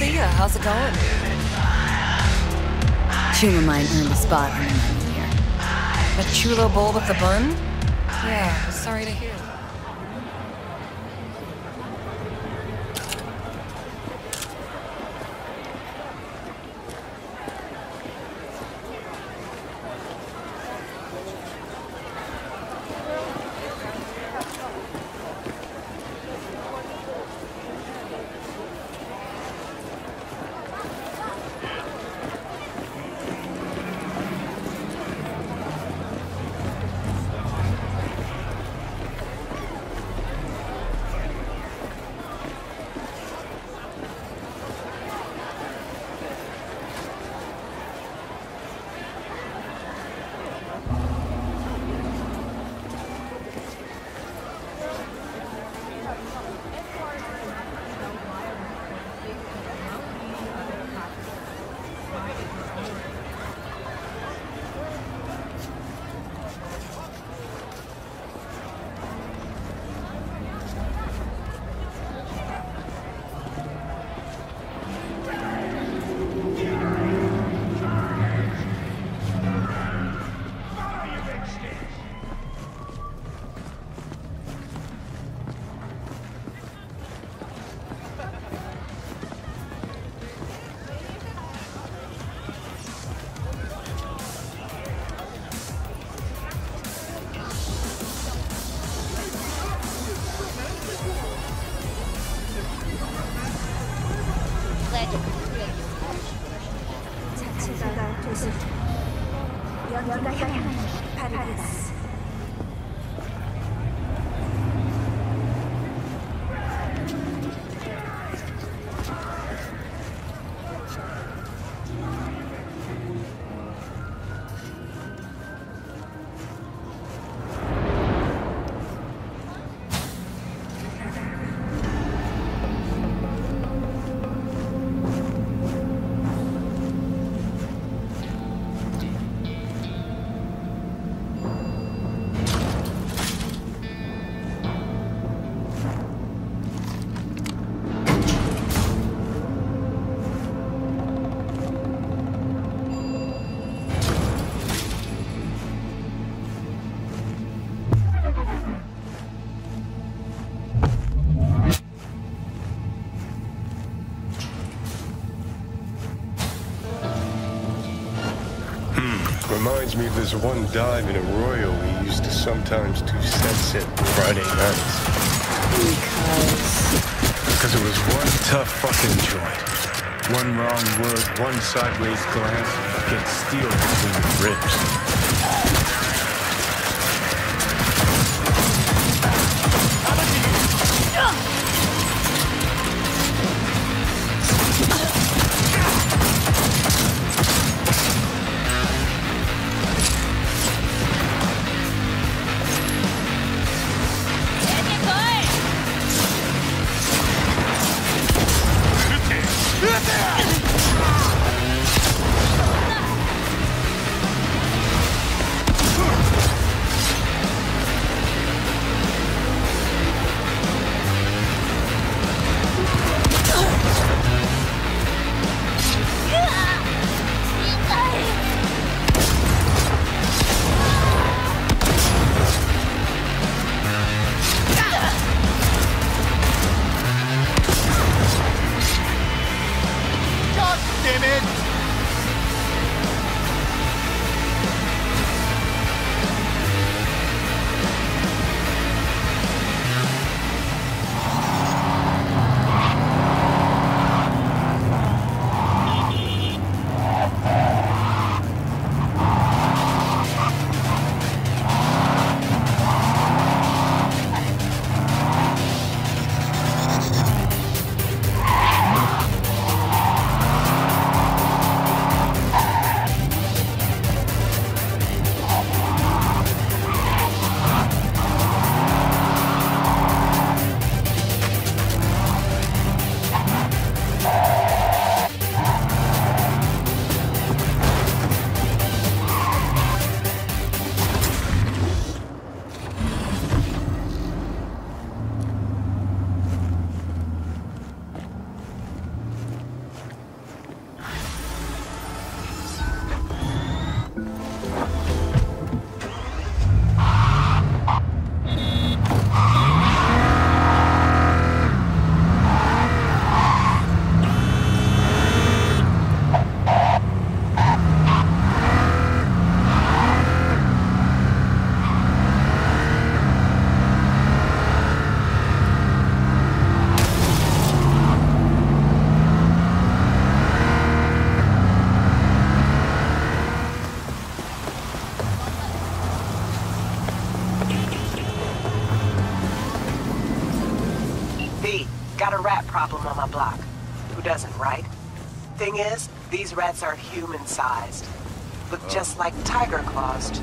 How's it going? Tumor mine earned a spot the menu here. A chulo bowl with the bun? Yeah, sorry to hear. Reminds me of this one dive in Arroyo we used to sometimes do sunset Friday nights. Because. Because it was one tough fucking joint. One wrong word, one sideways glance, get steel between the ribs. These rats are human-sized. Look just like Tyger Claws, too.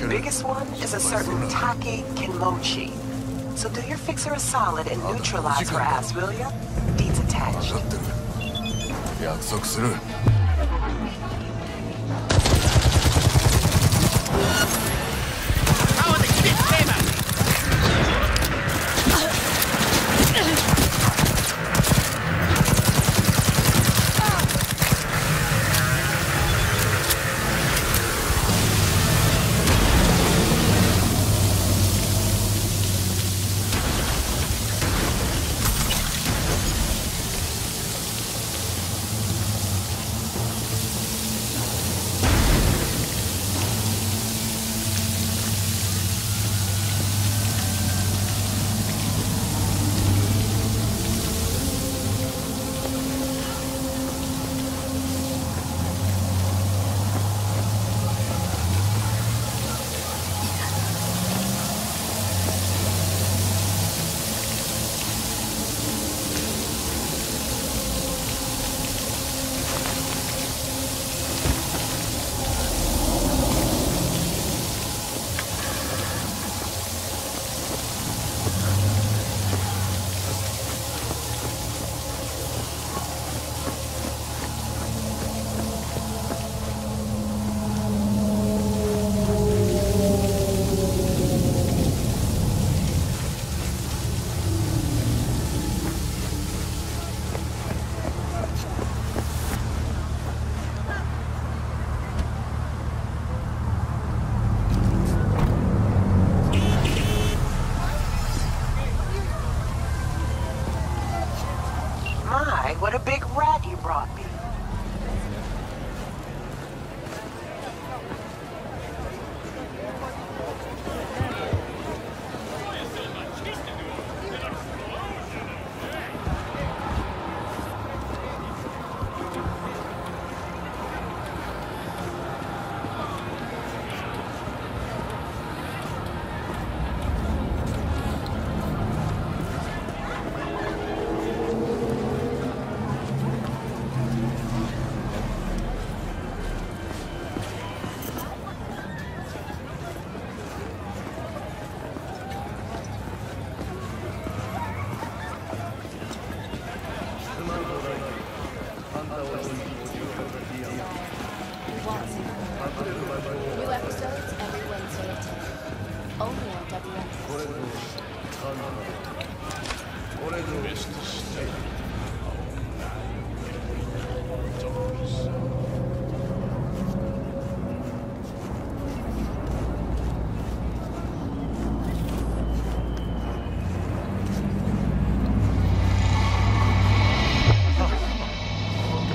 The biggest one is a certain Taki Kinmochi. So do your fixer a solid and neutralize her ass, will ya? Deeds attached.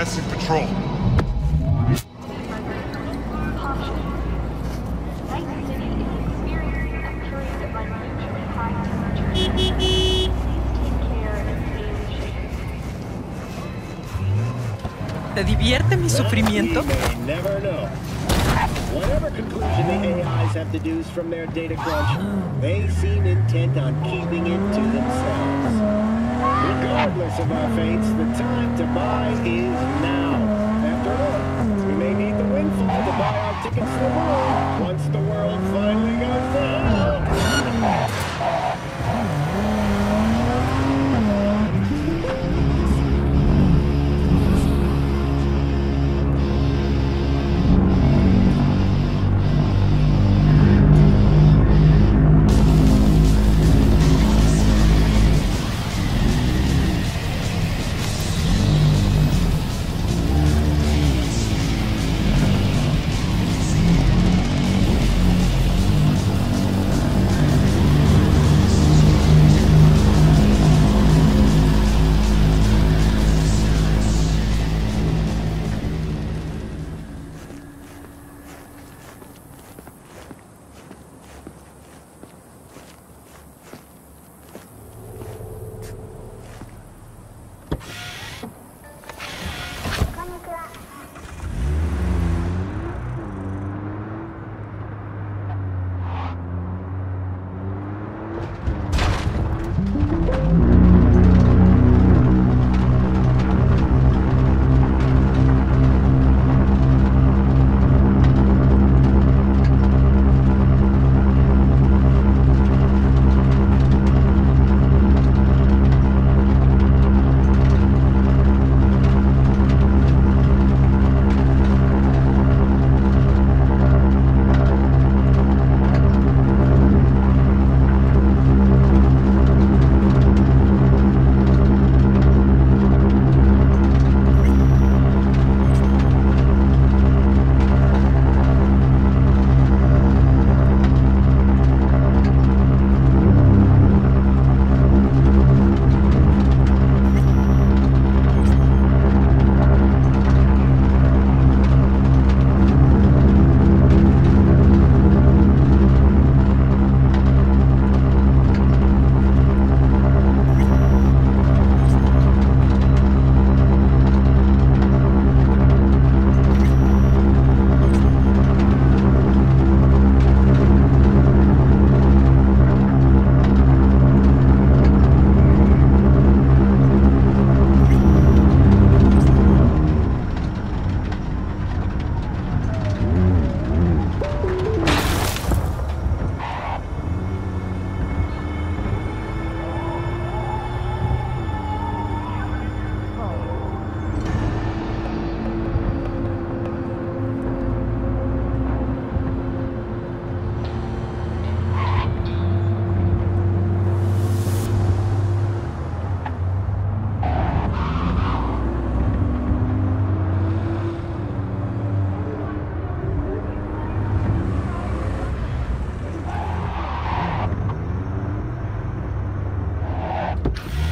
In shape. ¿Te divierte mi sufrimiento? Never know. Whatever conclusion the AIs have deduced from their data crunch, they seem intent on keeping it to themselves. Regardless of our fates, the time to buy is now. After all, we may need the windfall to buy our tickets to the moon once the world finally you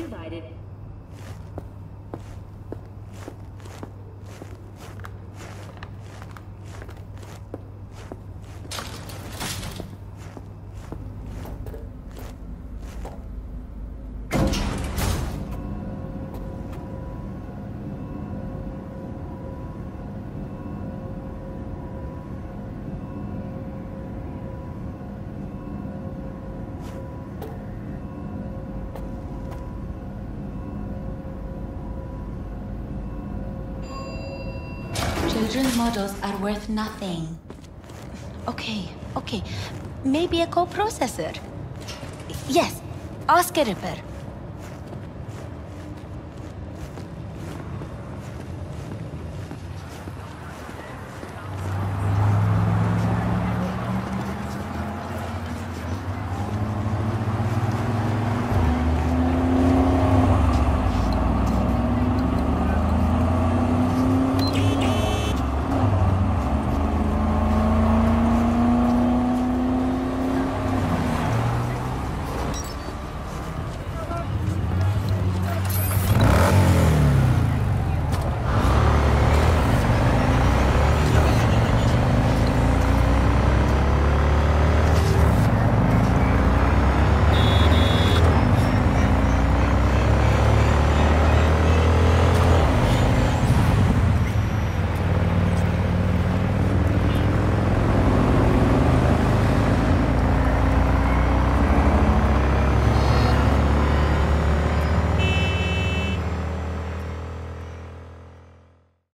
divided. Children's models are worth nothing. Okay, okay. Maybe a co-processor. Yes, Oscar Ripper.